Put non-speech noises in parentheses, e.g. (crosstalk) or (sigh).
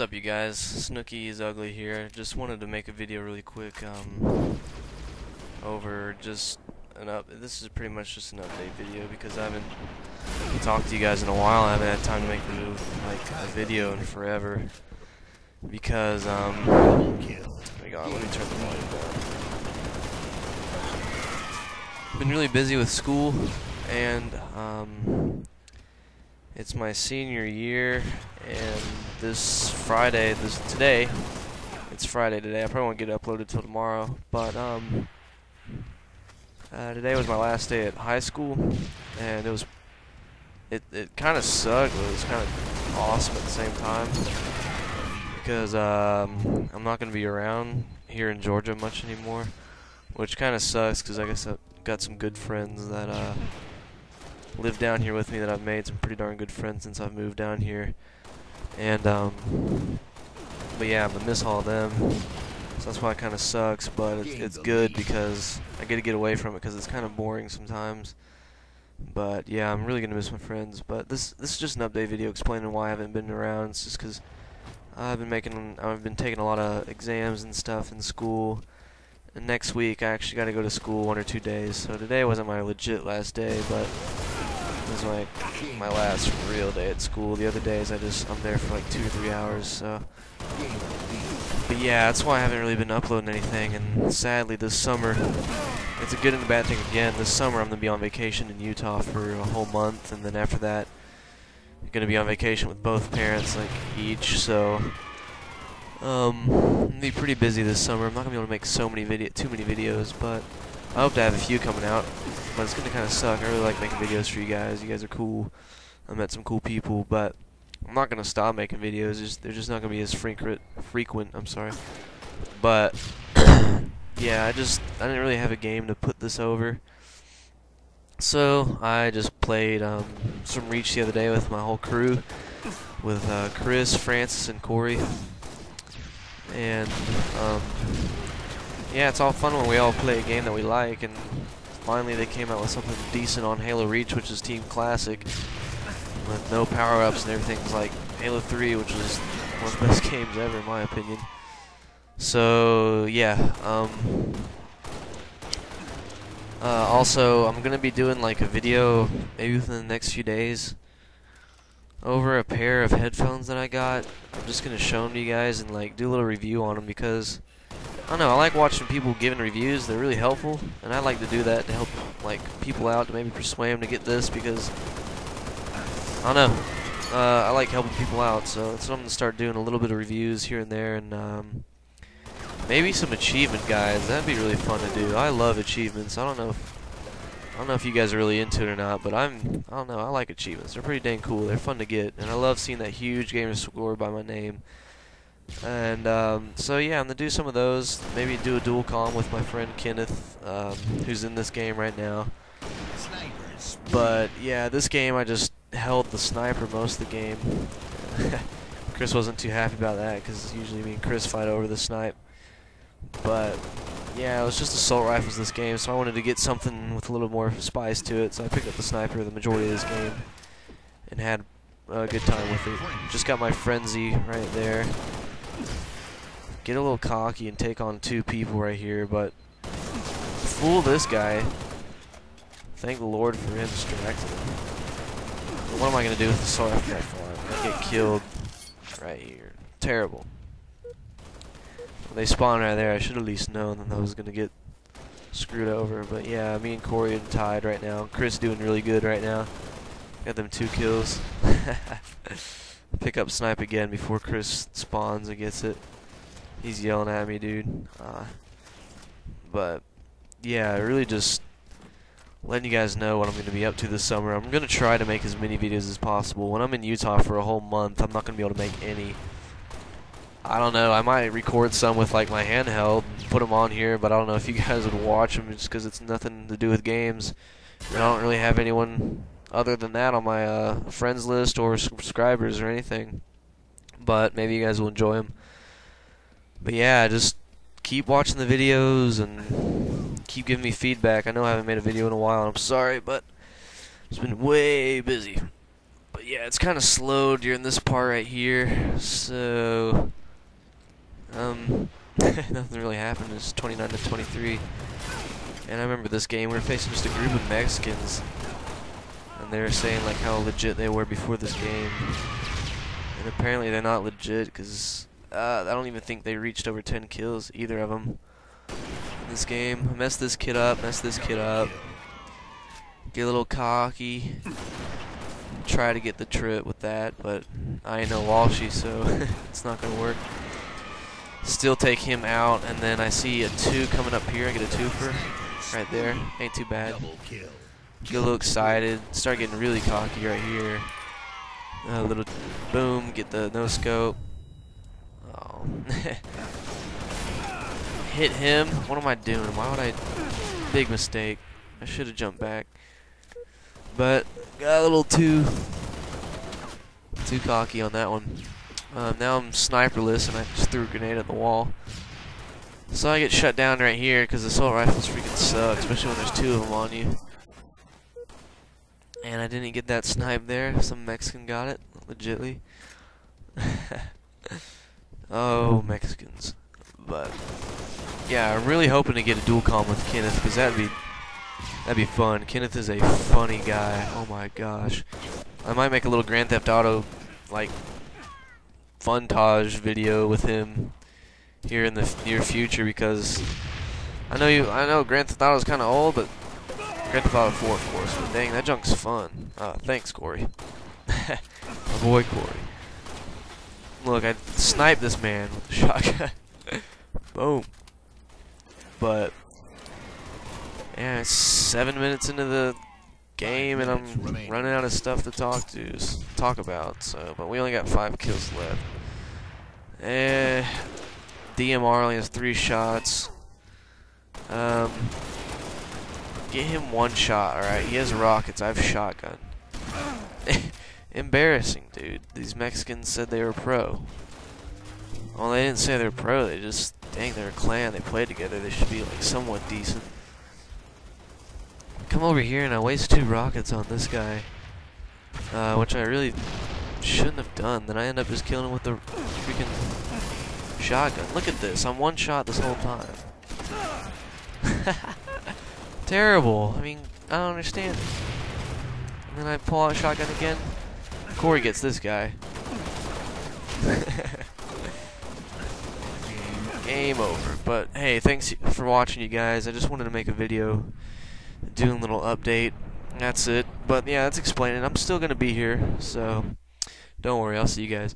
What's up you guys? Snooki is ugly here. Just wanted to make a video really quick um, over just an up this is pretty much just an update video because I haven't talked to you guys in a while. I haven't had time to make a, like a video in forever because um hang on, let me turn the volume down. Been really busy with school and um it's my senior year, and this Friday, this today, it's Friday today. I probably won't get it uploaded till tomorrow, but um, uh, today was my last day at high school, and it was it it kind of sucked, but it was kind of awesome at the same time because um, I'm not gonna be around here in Georgia much anymore, which kind of sucks because I guess I've got some good friends that uh live down here with me that I've made some pretty darn good friends since I've moved down here. And, um, but yeah, I'm gonna miss all of them. So that's why it kind of sucks, but it's, it's good because I get to get away from it because it's kind of boring sometimes. But yeah, I'm really gonna miss my friends. But this this is just an update video explaining why I haven't been around. It's just because I've been making I've been taking a lot of exams and stuff in school. And next week I actually got to go to school one or two days. So today wasn't my legit last day, but is my my last real day at school. The other days I just I'm there for like two or three hours. So, but yeah, that's why I haven't really been uploading anything. And sadly, this summer, it's a good and a bad thing again. This summer I'm gonna be on vacation in Utah for a whole month, and then after that, I'm gonna be on vacation with both parents, like each. So. Um, I'm gonna be pretty busy this summer. I'm not gonna be able to make so many video, too many videos, but I hope to have a few coming out, but it's gonna kind of suck. I really like making videos for you guys. You guys are cool. I met some cool people, but I'm not gonna stop making videos. Just, they're just not gonna be as frequent. Frequent. I'm sorry, but (coughs) yeah, I just I didn't really have a game to put this over. So I just played um, some Reach the other day with my whole crew, with uh, Chris, Francis, and Corey, and um, yeah, it's all fun when we all play a game that we like, and finally they came out with something decent on Halo Reach, which is Team Classic, with no power-ups and everything. Like Halo 3, which was one of the (laughs) best games ever, in my opinion. So, yeah, um... Uh, also, I'm gonna be doing like a video maybe within the next few days over a pair of headphones that I got. I'm just gonna show them to you guys and like do a little review on them because I don't know, I like watching people giving reviews. They're really helpful, and I like to do that to help like people out to maybe persuade them to get this because I don't know. Uh, I like helping people out, so that's what I'm gonna start doing a little bit of reviews here and there, and um, maybe some achievement guides. That'd be really fun to do. I love achievements. I don't know. If, I don't know if you guys are really into it or not, but I'm. I don't know. I like achievements. They're pretty dang cool. They're fun to get, and I love seeing that huge gamer score by my name. And um, so yeah, I'm gonna do some of those. Maybe do a dual com with my friend Kenneth, um, who's in this game right now. But yeah, this game I just held the sniper most of the game. (laughs) Chris wasn't too happy about that because usually me and Chris fight over the snipe. But yeah, it was just assault rifles this game, so I wanted to get something with a little more spice to it. So I picked up the sniper the majority of this game and had a good time with it. Just got my frenzy right there get a little cocky and take on two people right here, but fool this guy. Thank the Lord for him distracting. What am I going to do with the sword after farm? I get killed right here. Terrible. When they spawn right there, I should at least known that I was going to get screwed over. But yeah, me and Corey are tied right now. Chris doing really good right now. Got them two kills. (laughs) Pick up snipe again before Chris spawns and gets it. He's yelling at me, dude. Uh, but yeah, really just letting you guys know what I'm going to be up to this summer. I'm going to try to make as many videos as possible. When I'm in Utah for a whole month, I'm not going to be able to make any. I don't know. I might record some with like my handheld, put them on here, but I don't know if you (laughs) guys would watch them just because it's nothing to do with games. And I don't really have anyone other than that on my uh, friends list or subscribers or anything. But maybe you guys will enjoy them. But yeah, just keep watching the videos and keep giving me feedback. I know I haven't made a video in a while, I'm sorry, but it's been way busy. But yeah, it's kind of slow during this part right here. So, um, (laughs) nothing really happened. It's 29 to 23. And I remember this game, we were facing just a group of Mexicans. And they were saying like how legit they were before this game. And apparently they're not legit because uh, I don't even think they reached over 10 kills, either of them, in this game. Mess this kid up, mess this kid up. Get a little cocky. Try to get the trip with that, but I ain't no Walshy, so (laughs) it's not going to work. Still take him out, and then I see a two coming up here. I get a twofer right there. Ain't too bad. Get a little excited. Start getting really cocky right here. A little boom. Get the no scope. (laughs) Hit him. What am I doing? Why would I? Big mistake. I should have jumped back. But got a little too too cocky on that one. Um, now I'm sniperless and I just threw a grenade at the wall. So I get shut down right here because assault rifles freaking suck, especially when there's two of them on you. And I didn't get that snipe there. Some Mexican got it, legitly. (laughs) oh, Mexicans. But yeah, I'm really hoping to get a dual com with Kenneth because that'd be that'd be fun. Kenneth is a funny guy. Oh my gosh. I might make a little Grand Theft Auto like funtage video with him here in the near future because I know you I know Grand Theft Auto is kind of old, but Grand Theft Auto 4 of course. But dang, that junk's fun. Uh, thanks, Corey. (laughs) My boy Corey. Look, I sniped this man with the shotgun. (laughs) Boom. But yeah, it's seven minutes into the game, and I'm running out of stuff to talk to, talk about. So, but we only got five kills left. Eh, DMR only has three shots. Um, get him one shot, alright? He has rockets. I have shotgun. Embarrassing, dude. These Mexicans said they were pro. Well, they didn't say they're pro. They just, dang, they're a clan. They play together. They should be like somewhat decent come over here and I waste two rockets on this guy. Uh, which I really shouldn't have done. Then I end up just killing him with the freaking shotgun. Look at this. I'm one shot this whole time. (laughs) Terrible. I mean, I don't understand. And then I pull out a shotgun again. Corey gets this guy. (laughs) Game over. But hey, thanks for watching, you guys. I just wanted to make a video doing a little update. That's it. But yeah, that's explaining. I'm still going to be here, so don't worry. I'll see you guys.